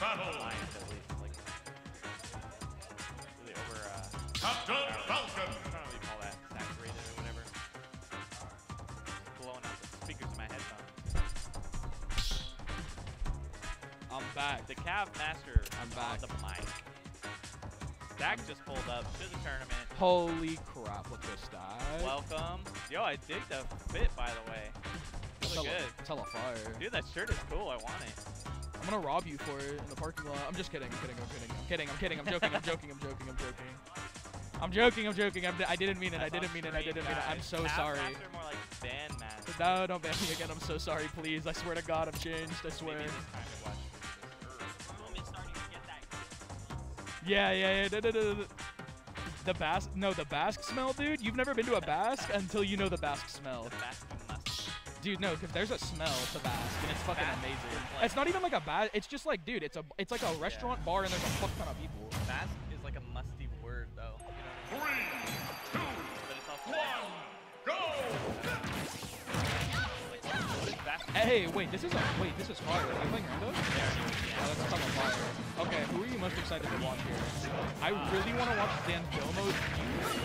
battle. Lions at least. Like, really over, uh, Captain I don't Falcon. know what you call that, saturated or whatever. Blowing out the speakers in my headphones. I'm back. The Cav Master I'm back. the mic. Zach just pulled up to the tournament. Holy crap, look at this stat. Welcome. Yo, I dig the fit, by the way. You It's look good. It's hella fire. Dude, that shirt is cool. I want it. I'm gonna rob you for it in the parking lot. I'm just kidding. I'm kidding. I'm kidding. I'm kidding. I'm kidding. I'm joking. I'm joking. I'm joking. I'm joking. I'm joking. I'm joking. I'm, I didn't mean it. I didn't mean it. I didn't mean it. I'm so sorry. More like Master. No, don't ban me again. I'm so sorry. Please. I swear to God, I'm changed. I swear. Maybe this time to watch this. Yeah, yeah, yeah. The Basque, no, the Basque smell, dude. You've never been to a Basque until you know the Basque smell, The Basque. Dude. No, because there's a smell to Basque, and it's fucking Basque amazing. like- it's not even like a bad. It's just like, dude, it's a, it's like a restaurant bar, and there's a fuck ton of people. Basque is like a musty word, though. You know what I mean? Three, two, But it's also one, go. like, what is Hey, wait, this is a, wait, this is fire. Are you playing random? Oh, that's hella fire. Okay, who are you most excited to watch here? I really want to watch Zandomo's D3.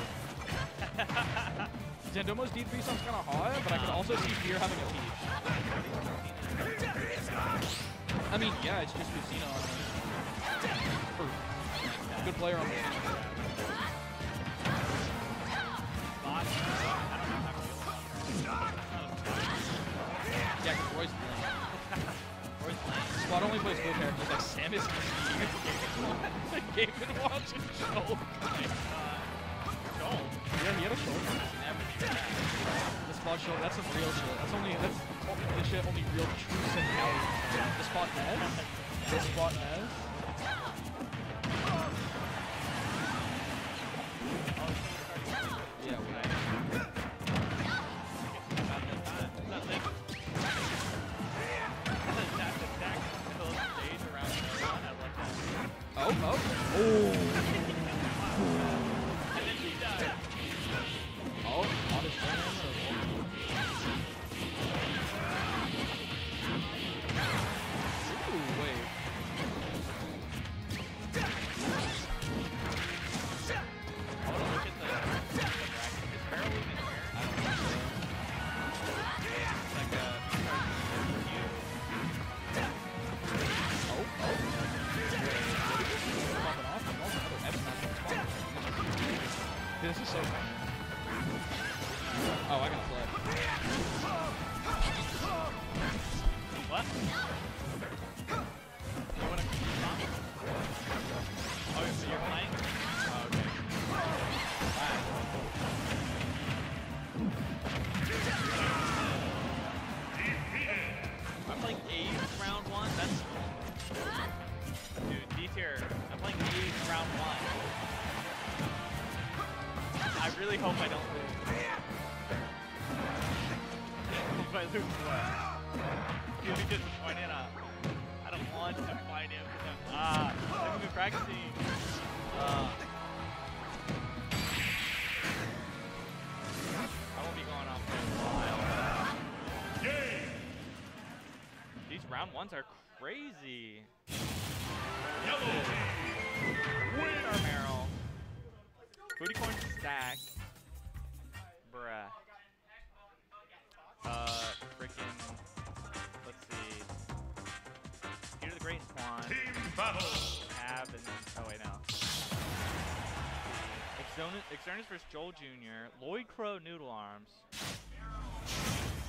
Zandomo's D3 sounds kind of hot, but I could also see Fear having a peach. I mean, yeah, it's just Lucina on. Or Good player on the Yeah, 'cause Roy's playing. Squad only plays blue characters like Samus and. Game and Watch and Joel. Yeah, he had a shoulder. The spot shoulder, that's some real shit. That's only, that's shit only real true Sentinelli. The spot Nez? The spot Nez? Uh, I don't want to fight him because I'm ah. I haven't been practicing. Uh, I won't be going off for a while. Game. These round ones are crazy. Yellow team. Win. Carmero. Booty coin stack. Bruh. Uh, freaking. Let's see. Here to the Great Swan. Team battle. And oh wait no. Exonus, Exernus versus Joel Jr. Lloyd Crow Noodle Arms.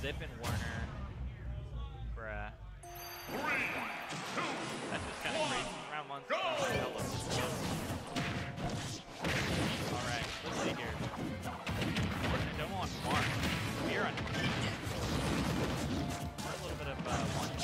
Zip and Warner. Bruh. Three, two, That's just kind of crazy. Round one. Go! Alright, let's see here. I don't want Mark. Here on. A little bit of uh, one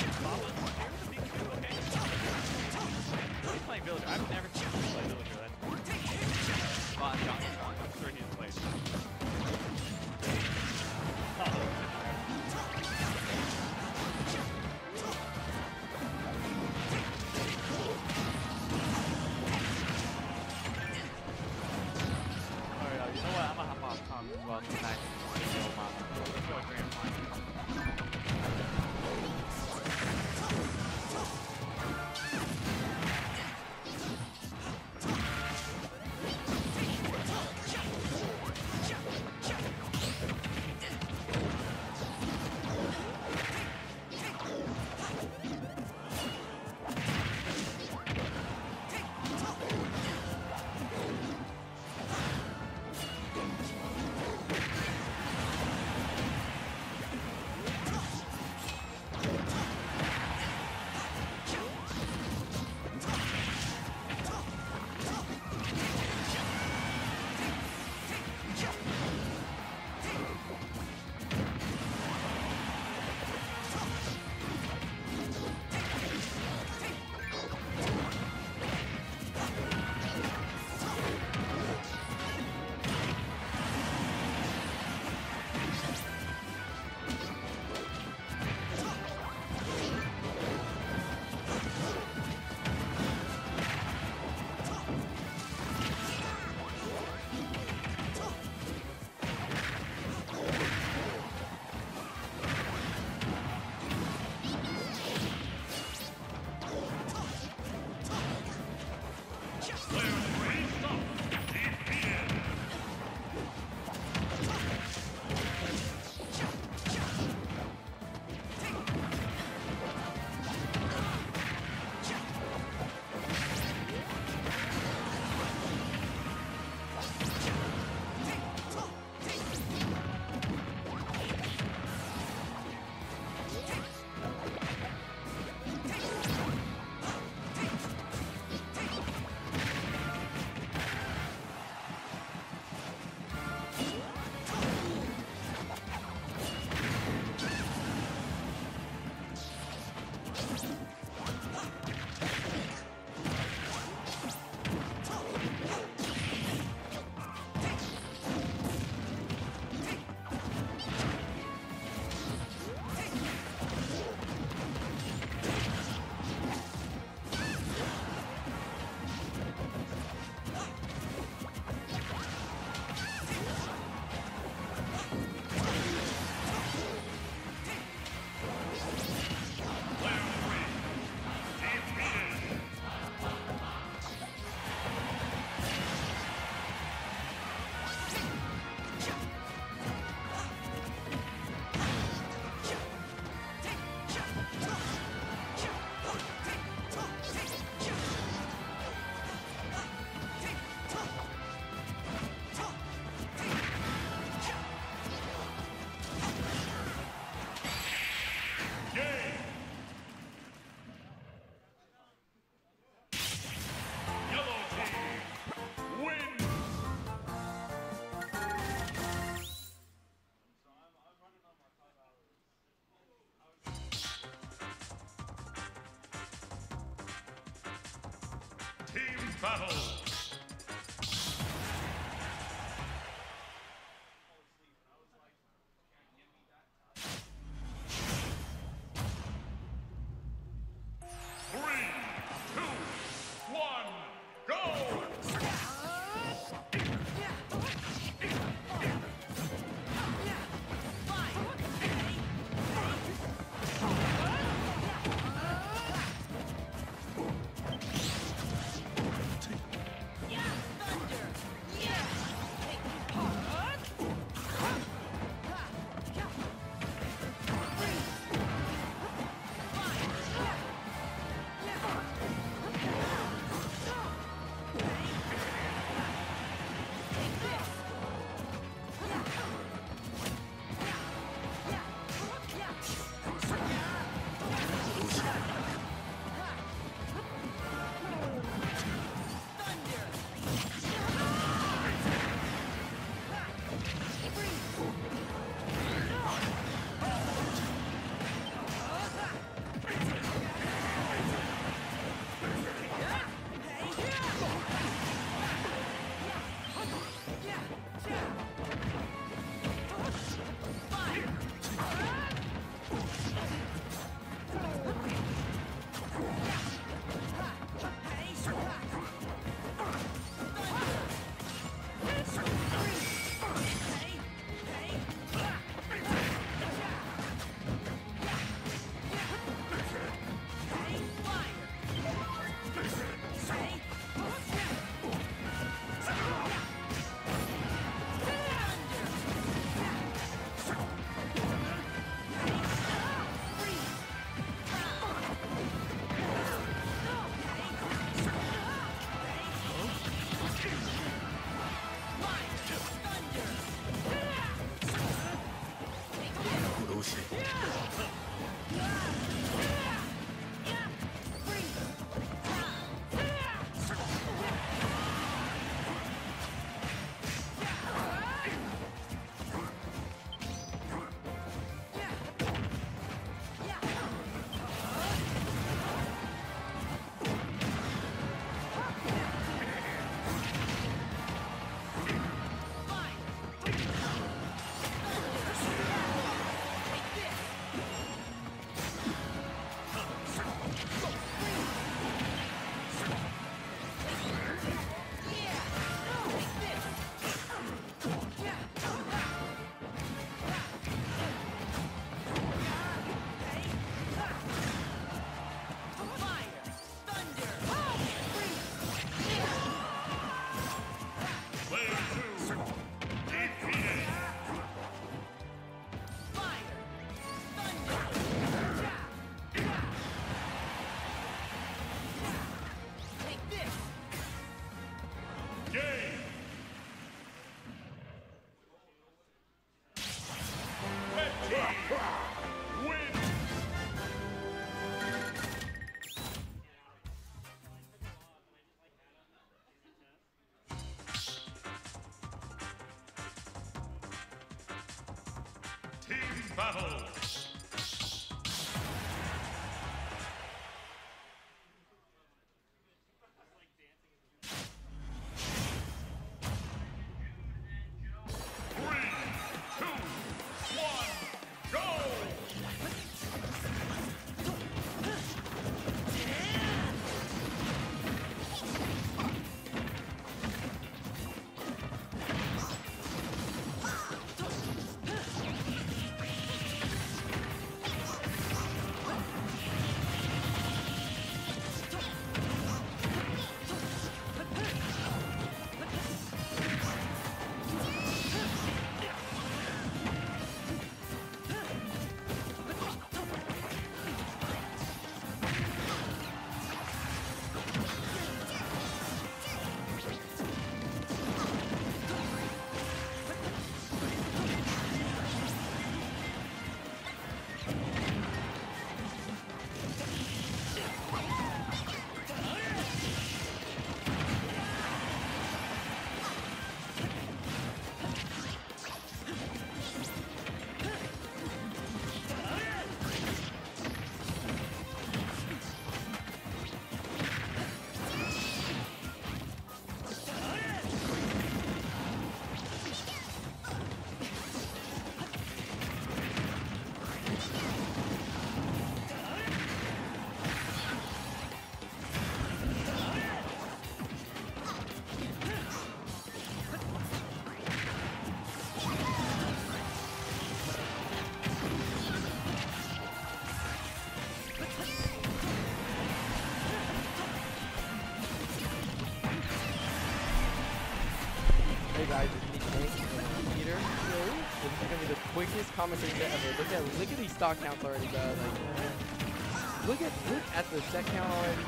the quickest commentation ever. Look at look at these stock counts already, bro. Like, look at look at the set count already.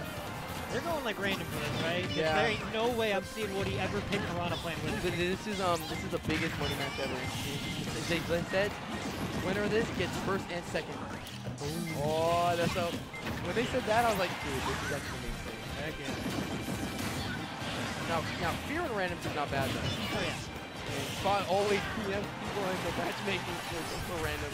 They're going like random for this, right? Yeah. There ain't no way I'm seeing Woody ever pick Piranha Plant with But this is um this is the biggest money match ever. They, said winner of this gets first and second. Oh, that's so. When they said that, I was like, dude, this is actually insane. Heck yeah. Now, now, fear and randoms is not bad though. Oh yeah. Spot always we have people in the matchmaking for, for random.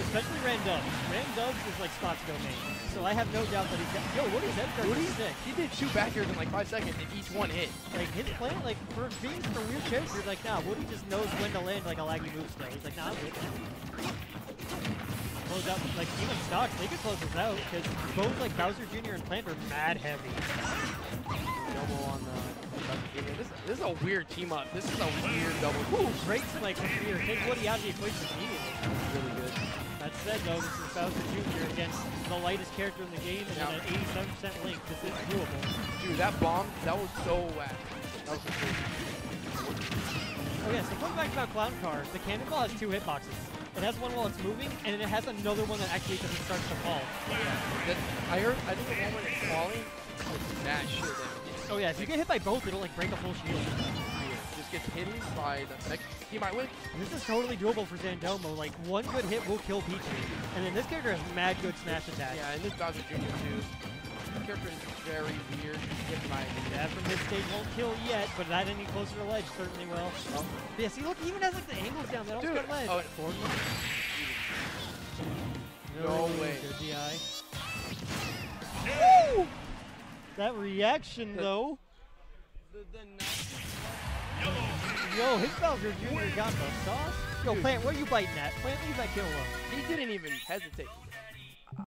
Especially Randubs. Randubs is like Spot's domain. So I have no doubt that he's got. Yo, Woody's head guard Woody, is sick. he did two back airs in like five seconds, and each one hit. Like his plan, like for being a weird character, like nah, Woody just knows when to land like a laggy move still. He's like, nah, I'm good. Close out, like even stocks, they could close this out because both like Bowser Jr. and Plant are mad heavy. Double on the. This, this is a weird team up. This is a weird double. Ooh, great like here, take Woody out of the equation immediately. Really good. That said though, this is Bowser Jr. against the lightest character in the game and Yeah. an 87% link. This is doable. Dude, that bomb, that was so whack. That was crazy. Oh yeah, so going back about Clown Car, the cannonball has two hitboxes. It has one while it's moving, and it has another one that actually doesn't start to fall. That, I heard, I think the one when it's falling, like, that shit. Oh yeah, if you get hit by both, it'll like break a full shield. Just gets hidden by the next. He might win. This is totally doable for Zandomo. Like one good hit will kill Peachy, and then this character has mad good smash attack. Yeah, and this Bowser Jr. too. This character is very weird, my opinion. That from this stage won't kill yet, but that any closer to ledge certainly will. Well, Yeah, see, look, he even has like the angles down. That Dude, got ledge. oh, Forward No one. way. Good DI. That reaction The- though. the, the Yo, his Bowser Jr. got the sauce. Yo, Dude. Plant, what you biting at? Plant, leave that kill alone. he didn't even hesitate.